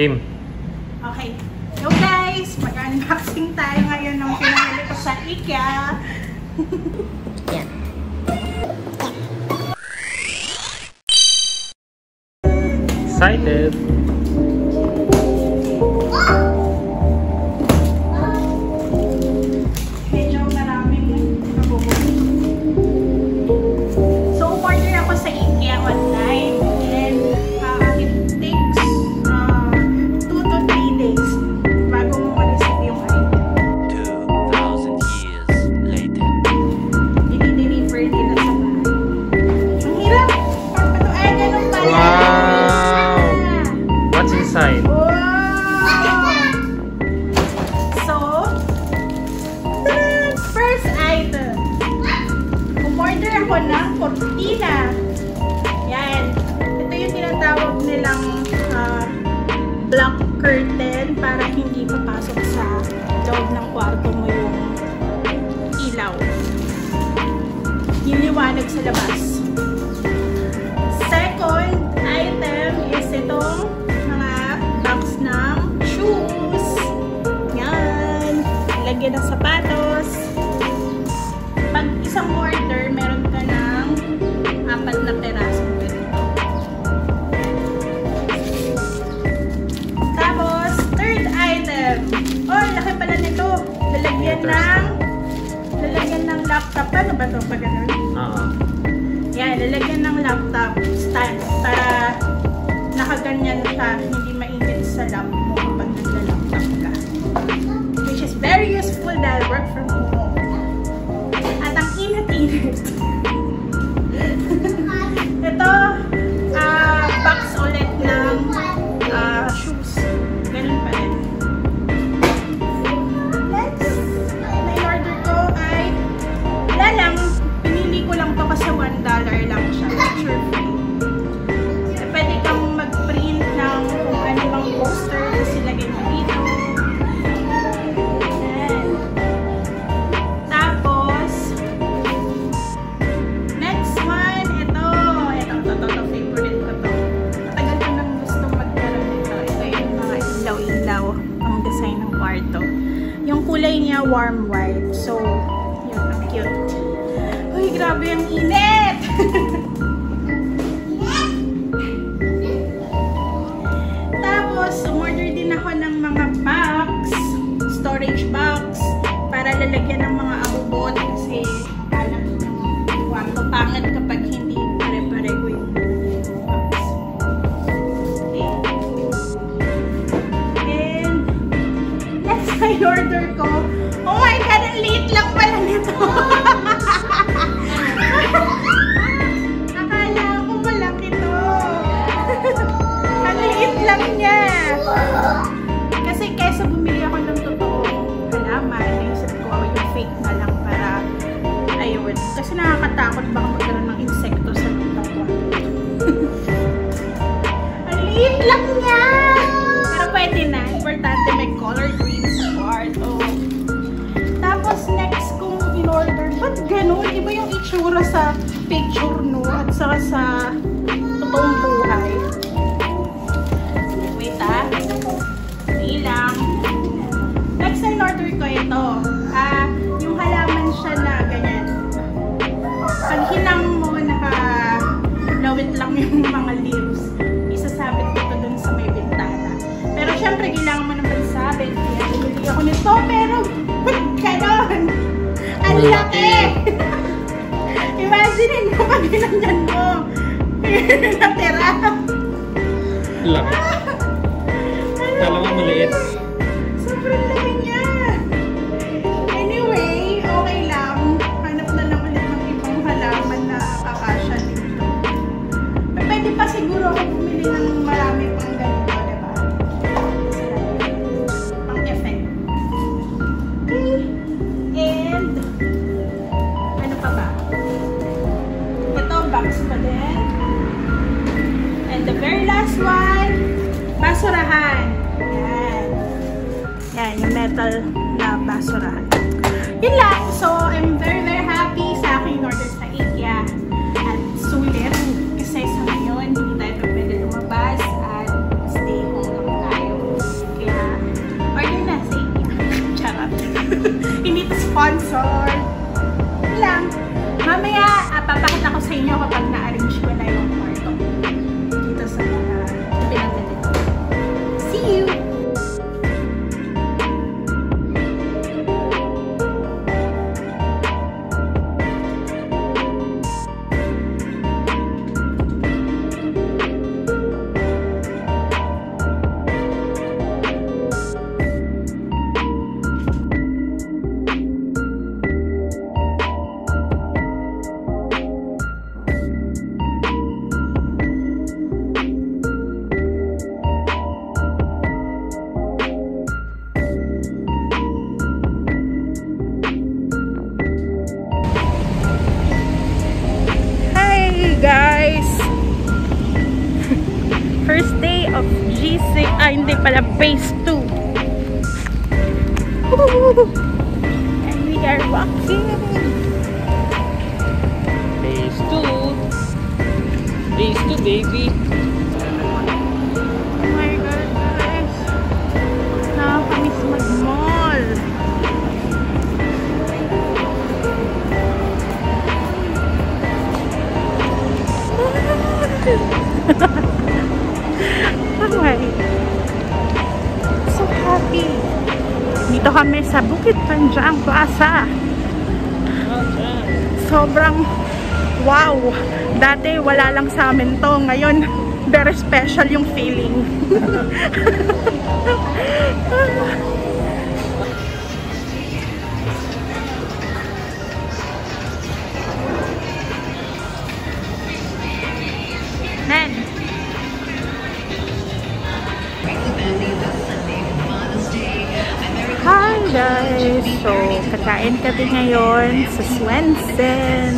Game. Okay. So guys, mag-unboxing tayo ngayon ng pinamili ko sa IKEA. Yan. Excited. Ako ng cortina. Yan. Ito yung tinatawag nilang ah, black curtain para hindi papasok sa loob ng kwarto mo yung ilaw. Yung liwanag sa labas. Second item is itong mga box ng shoes. Yan. Lagyan ng sapatos. Pag isang order, ng lalagyan ng laptop. Paano ba ito pag ganun? Oo. Yan, lalagyan ng laptop stand para nakaganyan siya, hindi mainit sa lap mo kapag nagla-laptop ka. Which is very useful dahil work from home. Kwarto. Yung kulay niya, warm white. So, yun, ang cute. Uy, grabe ang init! Tapos, umorder din ako ng mga box, storage box, para lalagyan ng mga abubot kasi alam niyo, kwarto pangit kapag next na order ko, oh my god, ang liit lang pala nito! Akala ko malaki to. ang liit lang niya. Kasi kaysa bumili ako ng totoong halaman, naisip ko yung fake na lang para ayun. Kasi nakakatakot baka magkaroon ba't ganun? Iba yung itsura sa picture no? At saka sa totoong buhay. Wait ah. Hindi lang. Next na in-order ko ito. Ah, yung halaman siya na ganyan. Pag hinang mo, naka lawit lang yung mga leaves. Isasabit ko ito dun sa may bintana. Pero syempre, kailangan mo naman sabit. Kaya bumili ako nito. Pero, ganon! Ang laki! Imagine mo pag ginanyan mo. Natira. Laki. Mo maliit. Sobrang laki local na basurahan. Yun lang. So, I'm very, very happy sa aking order sa IKEA. At sulit. Kasi sa ngayon, hindi tayo pwede lumabas at stay home lang tayo. Kaya, order na sa IKEA. Charot. hindi to sponsor. Yun lang. Mamaya, ah, papakita ko sa inyo kapag na-arrange ko na yung order. Guys! First day of G6, ah hindi pala, phase 2. Woo! And we are walking. Phase 2. Phase 2, baby. Okay. So happy. Dito kami sa Bukit Panjang Plaza. Sobrang wow. Dati wala lang sa amin to. Ngayon, very special yung feeling. guys! So, kakain kami ngayon sa Swensen.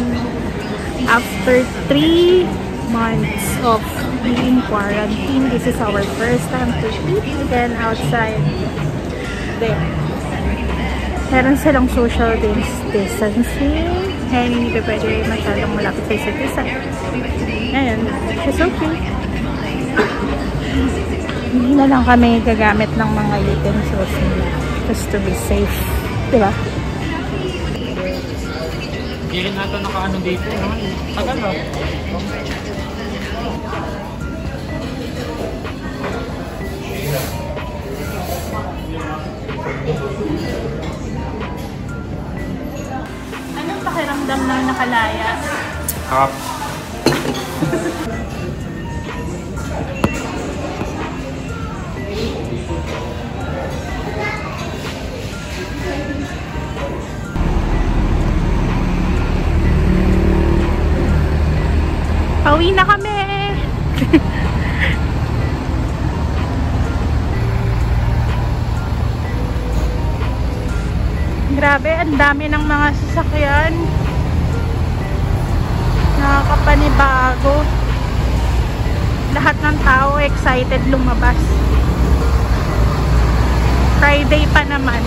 After 3 months of being quarantine, this is our first time to eat again outside. There. Meron silang social dis- distancing. Kaya hindi pwede masyadong malapit sa isa't isa. Ayun. She's okay. Hindi na lang kami gagamit ng mga utensils nila just to be safe. Diba? Hindi rin natin nakaano dito. Tagal ah. Anong pakiramdam ng nakalaya? Half. Pauwi na kami! Grabe, ang dami ng mga sasakyan. Nakakapanibago. Lahat ng tao excited lumabas. Friday pa naman.